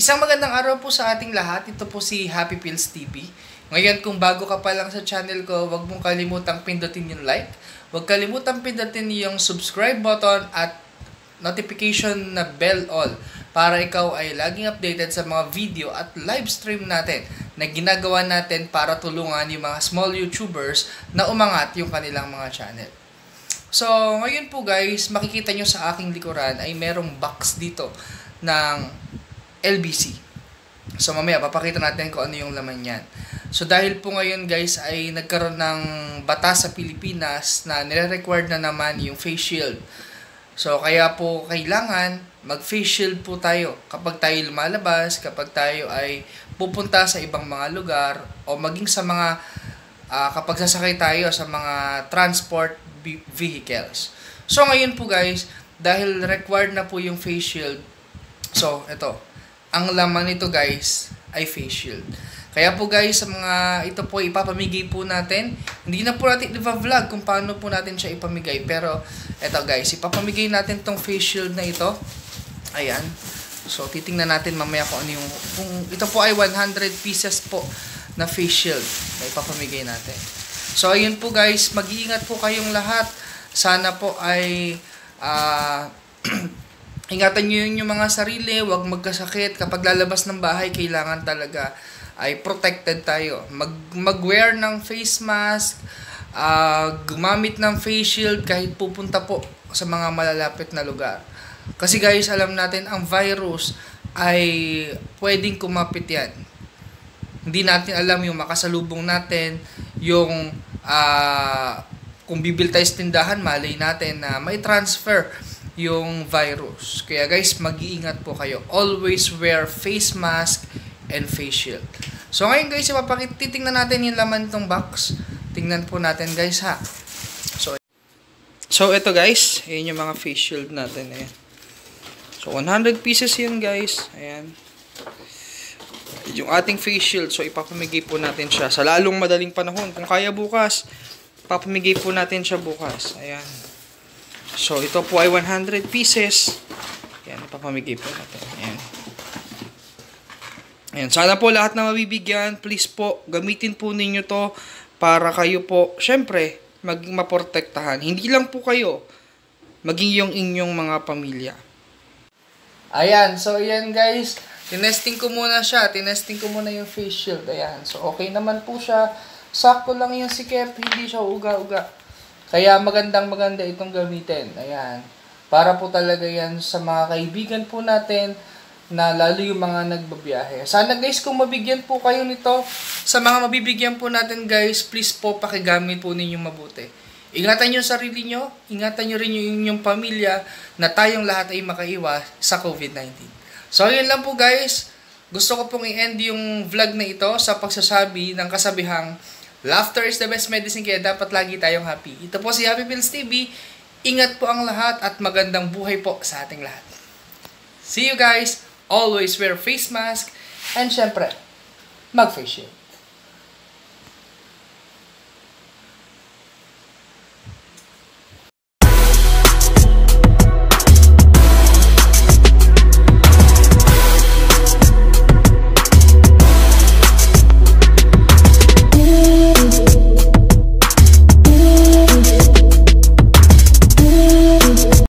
Isang magandang araw po sa ating lahat. Ito po si Happy Pills TV. Ngayon, kung bago ka pa lang sa channel ko, huwag mong kalimutang pindutin yung like. Huwag kalimutang pindutin yung subscribe button at notification na bell all para ikaw ay laging updated sa mga video at live stream natin na ginagawa natin para tulungan yung mga small YouTubers na umangat yung kanilang mga channel. So, ngayon po guys, makikita nyo sa aking likuran ay merong box dito ng LBC. So mamaya papakita natin kung ano yung laman niyan. So dahil po ngayon guys ay nagkaroon ng batas sa Pilipinas na nire-required na naman yung face shield. So kaya po kailangan mag-face shield po tayo kapag tayo lumalabas, kapag tayo ay pupunta sa ibang mga lugar o maging sa mga uh, kapag sasakay tayo sa mga transport vehicles. So ngayon po guys, dahil required na po yung face shield, so ito, ang laman nito guys ay face shield. Kaya po guys, sa mga ito po ipapamigay po natin. Hindi na po natin i-vlog kung paano po natin siya ipamigay. Pero eto guys, ipapamigay natin tong face shield na ito. Ayan. So titingnan natin mamaya kung ano yung kung ito po ay 100 pieces po na face shield na ipapamigay natin. So ayun po guys, mag-iingat po kayong lahat. Sana po ay uh, ingatan nyo yung mga sarili, huwag magkasakit. Kapag lalabas ng bahay, kailangan talaga ay protected tayo. Mag, mag-wear ng face mask, uh, gumamit ng face shield kahit pupunta po sa mga malalapit na lugar. Kasi guys, alam natin, ang virus ay pwedeng kumapit yan. Hindi natin alam yung makasalubong natin, yung uh, kung bibil tayo tindahan, malay natin na may transfer yung virus. Kaya guys, mag-iingat po kayo. Always wear face mask and face shield. So ngayon guys, ipapakit, titingnan natin yung laman ng box. Tingnan po natin guys ha. So, so ito guys, ayan yung mga face shield natin. Ayan. So 100 pieces yun guys. Ayan. Yung ating face shield. So ipapamigay po natin siya sa lalong madaling panahon. Kung kaya bukas, papamigay po natin siya bukas. Ayan. So, ito po ay 100 pieces. Yan, ipapamigay po natin. Ayan. Ayan, sana po lahat na mabibigyan, please po, gamitin po ninyo to para kayo po, syempre, maging maprotektahan. Hindi lang po kayo, maging yung inyong mga pamilya. Ayan, so ayan guys, tinesting ko muna siya, tinesting ko muna yung face shield, ayan. So okay naman po siya, sakto lang yung sikip, hindi siya uga-uga. Kaya magandang maganda itong gamitin. Ayan. Para po talaga yan sa mga kaibigan po natin na lalo yung mga nagbabiyahe. Sana guys, kung mabigyan po kayo nito, sa mga mabibigyan po natin guys, please po pakigamit po ninyong mabuti. Ingatan nyo sarili nyo, ingatan nyo rin yung inyong pamilya na tayong lahat ay makaiwas sa COVID-19. So, yun lang po guys. Gusto ko pong i-end yung vlog na ito sa pagsasabi ng kasabihang Laughter is the best medicine kaya dapat lagi tayong happy. Ito po si Happy Pills TV. Ingat po ang lahat at magandang buhay po sa ating lahat. See you guys. Always wear face mask. And syempre, mag-face shield.